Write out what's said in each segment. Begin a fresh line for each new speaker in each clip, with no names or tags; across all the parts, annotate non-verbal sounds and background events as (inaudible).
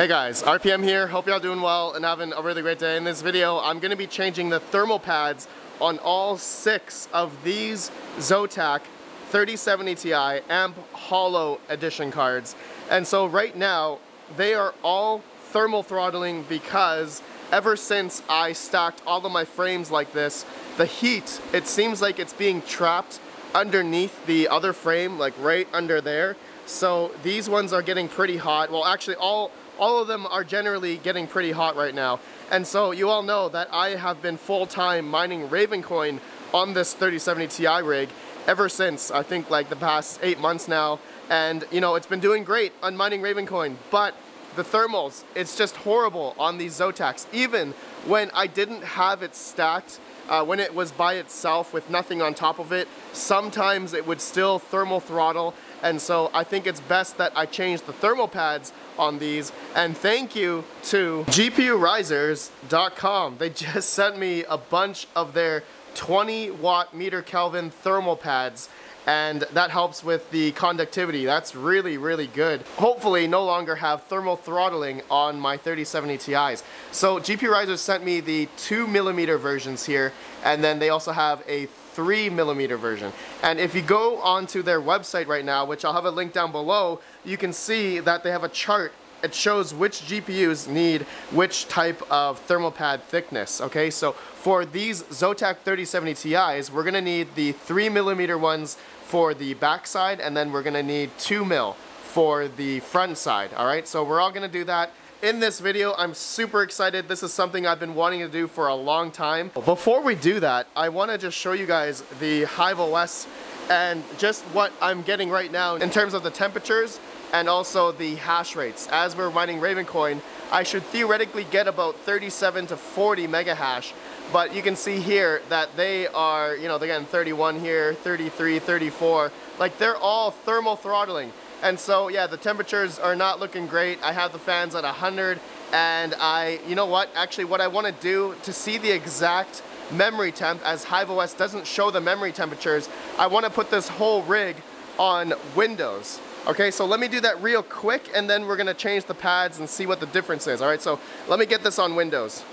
Hey guys, RPM here. Hope y'all doing well and having a really great day. In this video, I'm going to be changing the thermal pads on all six of these Zotac 3070 Ti AMP Holo Edition cards. And so right now, they are all thermal throttling because ever since I stacked all of my frames like this, the heat, it seems like it's being trapped underneath the other frame, like right under there. So these ones are getting pretty hot. Well, actually all all of them are generally getting pretty hot right now. And so you all know that I have been full-time mining Ravencoin on this 3070 Ti rig ever since, I think like the past eight months now. And you know, it's been doing great on mining Ravencoin, but the thermals, it's just horrible on these Zotacs. Even when I didn't have it stacked, uh, when it was by itself with nothing on top of it, sometimes it would still thermal throttle and so I think it's best that I change the thermal pads on these. And thank you to GPUrisers.com. They (laughs) just sent me a bunch of their 20 watt meter Kelvin thermal pads and that helps with the conductivity. That's really, really good. Hopefully no longer have thermal throttling on my 3070 Ti's. So GPU Risers sent me the two millimeter versions here, and then they also have a 3 millimeter version. And if you go onto their website right now, which I'll have a link down below, you can see that they have a chart it shows which GPUs need which type of thermal pad thickness, okay? So for these Zotac 3070 Ti's, we're gonna need the three millimeter ones for the backside, and then we're gonna need two mil for the front side, all right? So we're all gonna do that in this video. I'm super excited. This is something I've been wanting to do for a long time. Before we do that, I wanna just show you guys the Hive OS and just what I'm getting right now in terms of the temperatures and also the hash rates. As we're mining Ravencoin, I should theoretically get about 37 to 40 mega hash, but you can see here that they are, you know, they're getting 31 here, 33, 34, like they're all thermal throttling. And so, yeah, the temperatures are not looking great. I have the fans at 100 and I, you know what, actually what I want to do to see the exact memory temp as HiveOS doesn't show the memory temperatures, I want to put this whole rig on Windows. Okay, so let me do that real quick and then we're gonna change the pads and see what the difference is. All right, so let me get this on Windows.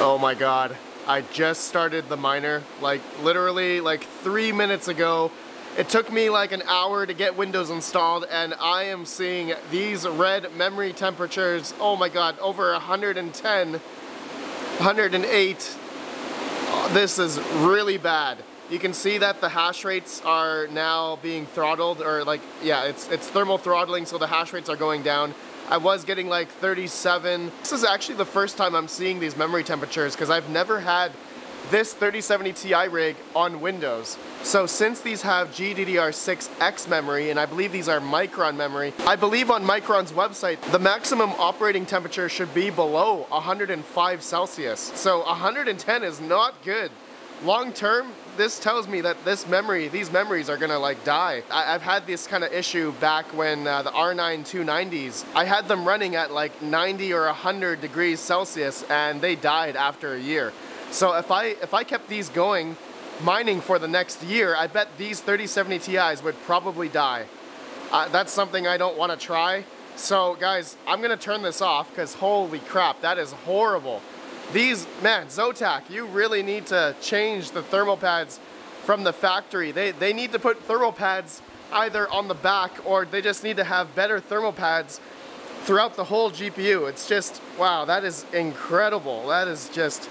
Oh my God, I just started the miner, like literally like three minutes ago. It took me like an hour to get Windows installed and I am seeing these red memory temperatures, oh my God, over 110, 108. this is really bad. You can see that the hash rates are now being throttled or like, yeah, it's, it's thermal throttling so the hash rates are going down. I was getting like 37. This is actually the first time I'm seeing these memory temperatures because I've never had this 3070 Ti rig on Windows. So since these have GDDR6X memory, and I believe these are Micron memory, I believe on Micron's website, the maximum operating temperature should be below 105 Celsius. So 110 is not good. Long term, this tells me that this memory, these memories are gonna like die. I, have had this kind of issue back when uh, the R9 290s, I had them running at like 90 or 100 degrees Celsius and they died after a year. So if I, if I kept these going, mining for the next year, I bet these 3070 Ti's would probably die. Uh, that's something I don't want to try. So guys, I'm gonna turn this off because holy crap, that is horrible. These, man, Zotac, you really need to change the thermal pads from the factory. They, they need to put thermal pads either on the back or they just need to have better thermal pads throughout the whole GPU. It's just, wow, that is incredible. That is just,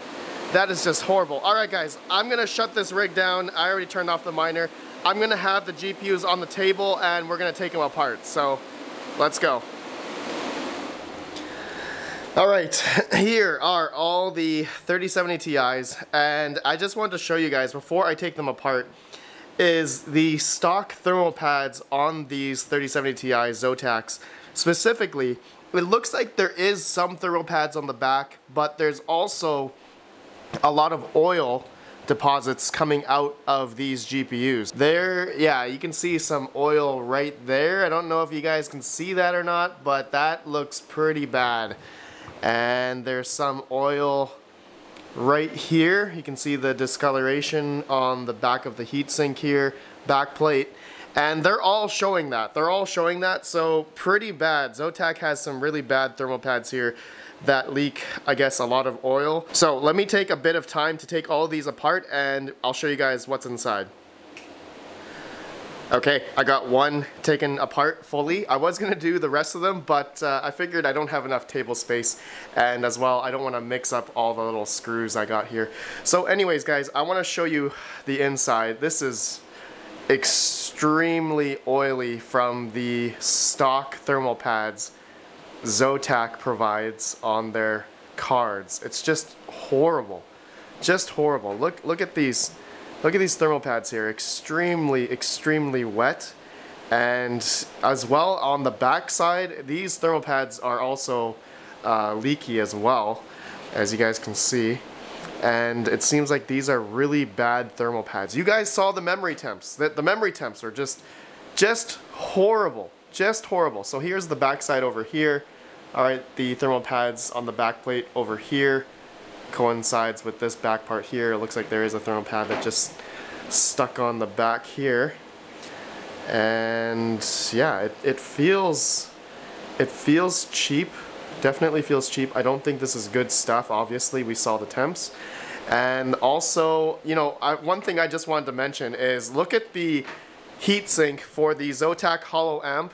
that is just horrible. All right, guys, I'm gonna shut this rig down. I already turned off the miner. I'm gonna have the GPUs on the table and we're gonna take them apart. So let's go. All right, (laughs) here are all the 3070 Ti's, and I just wanted to show you guys, before I take them apart, is the stock thermal pads on these 3070 Ti's Zotacs. Specifically, it looks like there is some thermal pads on the back, but there's also a lot of oil deposits coming out of these GPUs. There, yeah, you can see some oil right there. I don't know if you guys can see that or not, but that looks pretty bad and there's some oil right here. You can see the discoloration on the back of the heatsink here, back plate. And they're all showing that. They're all showing that, so pretty bad. Zotac has some really bad thermal pads here that leak, I guess, a lot of oil. So let me take a bit of time to take all these apart and I'll show you guys what's inside. Okay, I got one taken apart fully. I was gonna do the rest of them, but uh, I figured I don't have enough table space, and as well, I don't wanna mix up all the little screws I got here. So anyways, guys, I wanna show you the inside. This is extremely oily from the stock thermal pads Zotac provides on their cards. It's just horrible. Just horrible. Look, look at these Look at these thermal pads here, extremely, extremely wet. And as well on the back side, these thermal pads are also uh, leaky as well, as you guys can see. And it seems like these are really bad thermal pads. You guys saw the memory temps. The, the memory temps are just, just horrible, just horrible. So here's the back side over here. All right, the thermal pads on the back plate over here coincides with this back part here. It looks like there is a thermal pad that just stuck on the back here. And yeah, it, it feels it feels cheap. Definitely feels cheap. I don't think this is good stuff. Obviously, we saw the temps. And also, you know, I, one thing I just wanted to mention is look at the heatsink for the Zotac Holo Amp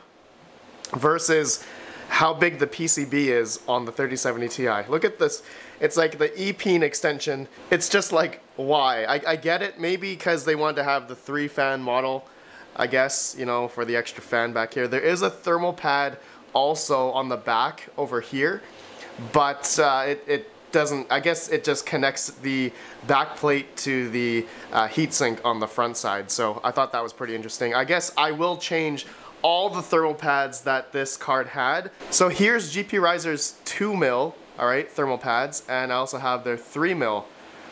versus how big the PCB is on the 3070 Ti. Look at this. It's like the E-pin extension. It's just like, why? I, I get it, maybe because they wanted to have the three fan model, I guess, you know, for the extra fan back here. There is a thermal pad also on the back over here, but uh, it, it doesn't, I guess it just connects the back plate to the uh, heatsink on the front side. So I thought that was pretty interesting. I guess I will change all the thermal pads that this card had. So here's GPUrisers' 2 mil, all right, thermal pads, and I also have their 3 mil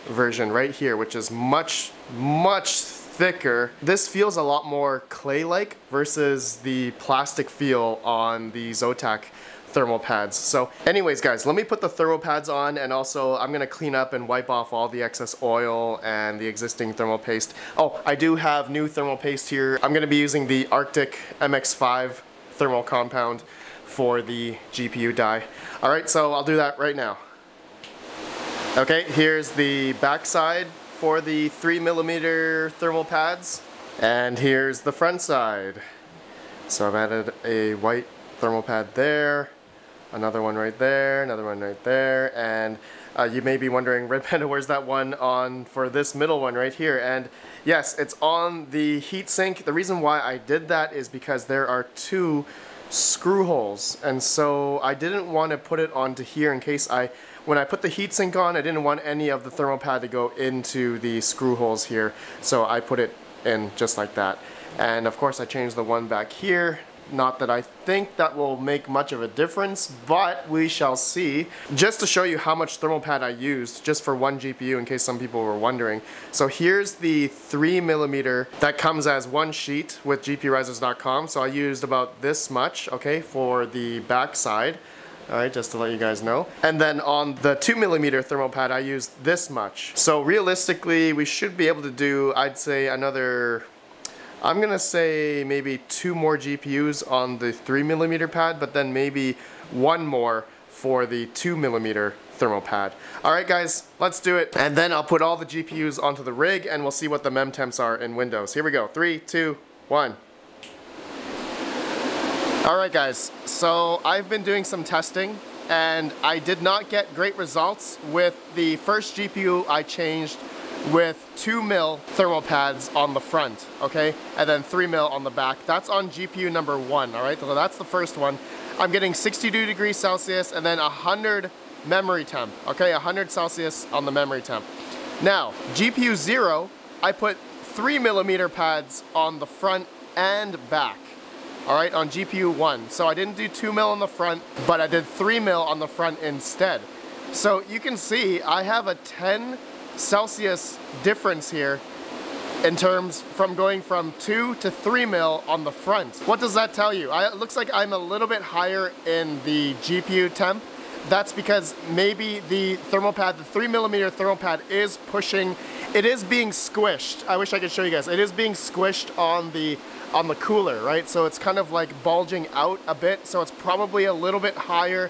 version right here, which is much, much thicker. This feels a lot more clay-like versus the plastic feel on the Zotac thermal pads. So anyways guys, let me put the thermal pads on and also I'm gonna clean up and wipe off all the excess oil and the existing thermal paste. Oh, I do have new thermal paste here. I'm gonna be using the Arctic MX5 thermal compound for the GPU die. All right, so I'll do that right now. Okay, here's the backside for the three millimeter thermal pads. And here's the front side. So I've added a white thermal pad there another one right there, another one right there, and uh, you may be wondering, Red Panda, (laughs) where's that one on for this middle one right here? And yes, it's on the heatsink. The reason why I did that is because there are two screw holes, and so I didn't want to put it onto here in case I, when I put the heatsink on, I didn't want any of the thermal pad to go into the screw holes here, so I put it in just like that. And of course I changed the one back here not that I think that will make much of a difference, but we shall see. Just to show you how much thermal pad I used, just for one GPU in case some people were wondering. So here's the three millimeter that comes as one sheet with GPUrisers.com. So I used about this much, okay, for the back side. All right, just to let you guys know. And then on the two millimeter thermal pad, I used this much. So realistically, we should be able to do, I'd say another I'm gonna say maybe two more GPUs on the three millimeter pad, but then maybe one more for the two millimeter thermal pad. All right guys, let's do it. And then I'll put all the GPUs onto the rig and we'll see what the mem temps are in Windows. Here we go, three, two, one. All right guys, so I've been doing some testing and I did not get great results with the first GPU I changed with 2 mil thermal pads on the front, okay? And then 3 mil on the back. That's on GPU number 1, all right? So that's the first one. I'm getting 62 degrees Celsius and then 100 memory temp, okay? 100 Celsius on the memory temp. Now, GPU 0, I put 3 millimeter pads on the front and back, all right, on GPU 1. So I didn't do 2 mil on the front, but I did 3 mil on the front instead. So you can see I have a 10 Celsius difference here in terms from going from 2 to 3 mil on the front. What does that tell you? I, it looks like I'm a little bit higher in the GPU temp that's because maybe the thermal pad, the three millimeter thermal pad is pushing, it is being squished. I wish I could show you guys. It is being squished on the on the cooler, right? So it's kind of like bulging out a bit. So it's probably a little bit higher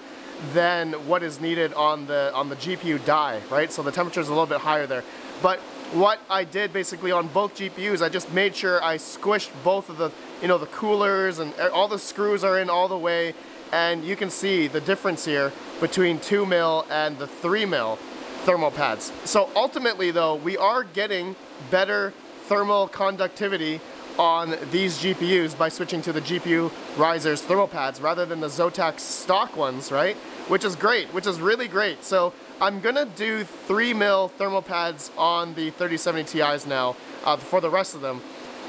than what is needed on the on the GPU die, right? So the temperature is a little bit higher there. But what I did basically on both GPUs, I just made sure I squished both of the, you know, the coolers and all the screws are in all the way. And you can see the difference here between 2 mil and the 3 mil thermal pads. So ultimately though, we are getting better thermal conductivity on these GPUs by switching to the GPU risers thermal pads rather than the Zotac stock ones, right? Which is great, which is really great. So I'm gonna do three mil thermal pads on the 3070 Ti's now uh, for the rest of them.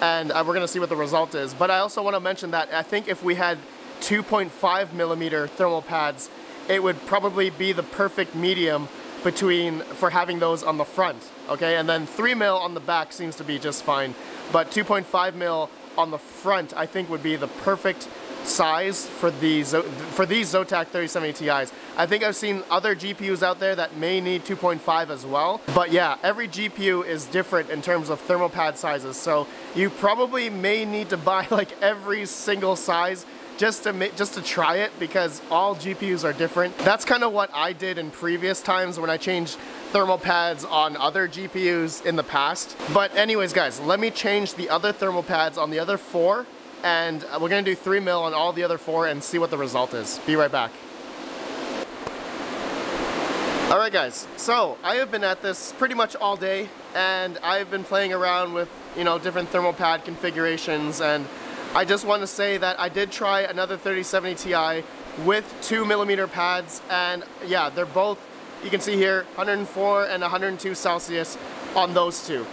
And uh, we're gonna see what the result is. But I also wanna mention that I think if we had 2.5 millimeter thermal pads, it would probably be the perfect medium between for having those on the front, okay? And then 3 mil on the back seems to be just fine, but 2.5 mil on the front I think would be the perfect size for these for these Zotac 3070 Ti's. I think I've seen other GPUs out there that may need 2.5 as well. But yeah, every GPU is different in terms of thermal pad sizes. So you probably may need to buy (laughs) like every single size just to just to try it because all GPUs are different. That's kind of what I did in previous times when I changed thermal pads on other GPUs in the past. But anyways guys, let me change the other thermal pads on the other four and uh, we're gonna do three mil on all the other four and see what the result is. Be right back. Alright guys, so I have been at this pretty much all day and I've been playing around with, you know, different thermal pad configurations and I just want to say that I did try another 3070 Ti with two millimeter pads and yeah, they're both, you can see here, 104 and 102 Celsius on those two.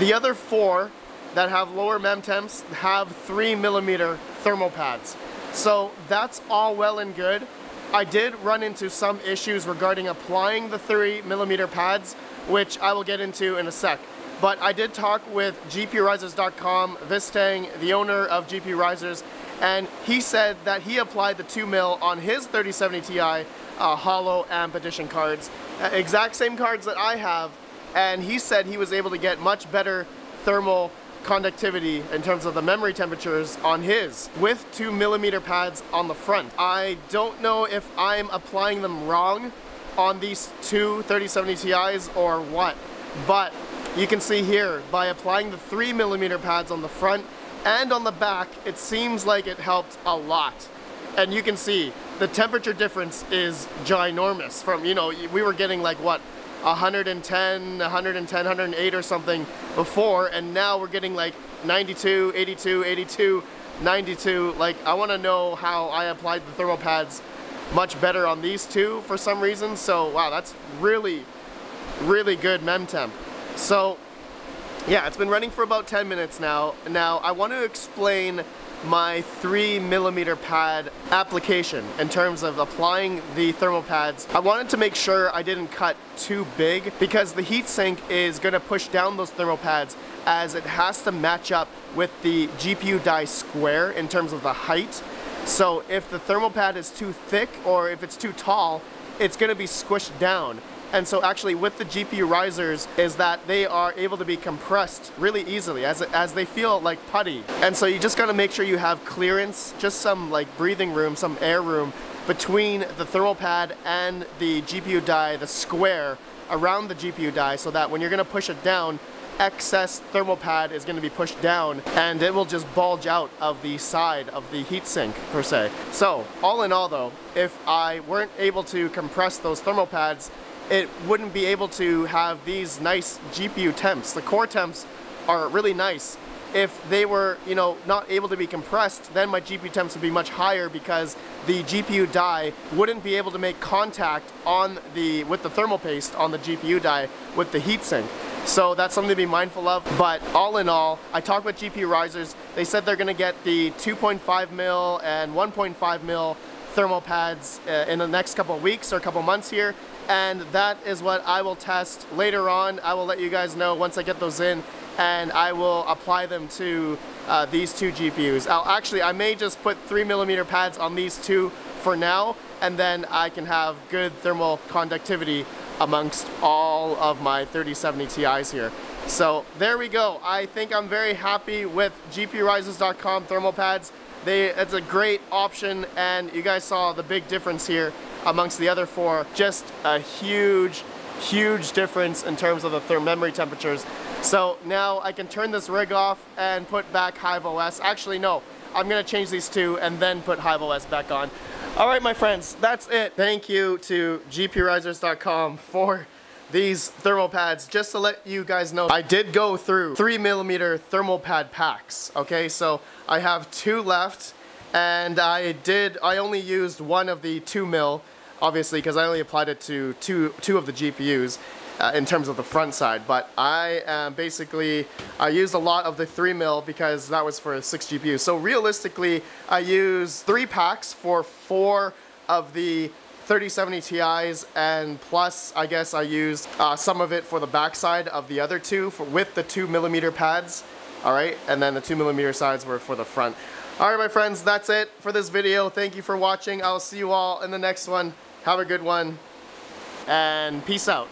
The other four that have lower mem temps have three millimeter thermal pads. So that's all well and good. I did run into some issues regarding applying the three millimeter pads, which I will get into in a sec. But I did talk with GPUrisers.com, Vistang, the owner of GPU Risers, and he said that he applied the 2 mil on his 3070 Ti uh, holo amp edition cards, uh, exact same cards that I have, and he said he was able to get much better thermal conductivity in terms of the memory temperatures on his with two millimeter pads on the front. I don't know if I'm applying them wrong on these two 3070 Ti's or what, but you can see here, by applying the 3 millimeter pads on the front and on the back, it seems like it helped a lot. And you can see, the temperature difference is ginormous from, you know, we were getting like what, 110, 110, 108 or something before, and now we're getting like 92, 82, 82, 92. Like, I want to know how I applied the thermal pads much better on these two for some reason. So, wow, that's really, really good mem temp. So yeah, it's been running for about 10 minutes now. Now I want to explain my three millimeter pad application in terms of applying the thermal pads. I wanted to make sure I didn't cut too big because the heatsink is going to push down those thermal pads as it has to match up with the GPU die square in terms of the height. So if the thermal pad is too thick or if it's too tall, it's going to be squished down. And so actually with the GPU risers is that they are able to be compressed really easily as, as they feel like putty. And so you just gotta make sure you have clearance, just some like breathing room, some air room between the thermal pad and the GPU die, the square around the GPU die so that when you're gonna push it down, excess thermal pad is to be pushed down and it will just bulge out of the side of the heatsink per se. So all in all though, if I weren't able to compress those thermal pads, it wouldn't be able to have these nice GPU temps. The core temps are really nice. If they were, you know, not able to be compressed, then my GPU temps would be much higher because the GPU die wouldn't be able to make contact on the with the thermal paste on the GPU die with the heatsink. So that's something to be mindful of. But all in all, I talked with GPU risers. They said they're gonna get the 2.5 mil and 1.5 mil thermal pads uh, in the next couple of weeks or a couple months here and that is what I will test later on. I will let you guys know once I get those in and I will apply them to uh, these two GPUs. I'll actually, I may just put three millimeter pads on these two for now, and then I can have good thermal conductivity amongst all of my 3070 Ti's here. So there we go. I think I'm very happy with GPUrisers.com thermal pads. They, it's a great option and you guys saw the big difference here amongst the other four. Just a huge, huge difference in terms of the therm memory temperatures. So now I can turn this rig off and put back Hive OS. Actually, no, I'm gonna change these two and then put Hive OS back on. All right, my friends, that's it. Thank you to GPUrisers.com for these thermal pads. Just to let you guys know, I did go through three millimeter thermal pad packs. Okay, so I have two left and I did, I only used one of the two mil, obviously, because I only applied it to two, two of the GPUs uh, in terms of the front side. But I am basically, I used a lot of the 3 mil because that was for 6 GPUs. So realistically, I use 3 packs for 4 of the 3070 Ti's and plus I guess I used uh, some of it for the backside of the other two for, with the 2 millimeter pads. Alright, and then the 2 millimeter sides were for the front. Alright my friends, that's it for this video. Thank you for watching. I'll see you all in the next one. Have a good one and peace out.